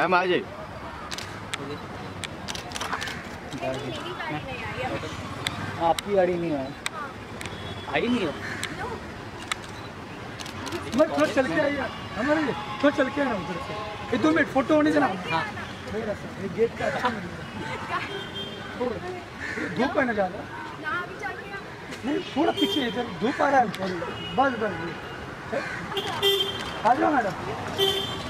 Ma'am आ आपकी गाड़ी नहीं है आई नहीं है थोड़ा चल के आइए हमारे थोड़ा चल के आना उधर से दो मिनट फ़ोटो होने से ना हाँ गेट का अच्छा धूप है ना ज़्यादा नहीं थोड़ा पीछे इधर धूप आ रहा है बस बस। आ जाओ मैडम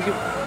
Thank you.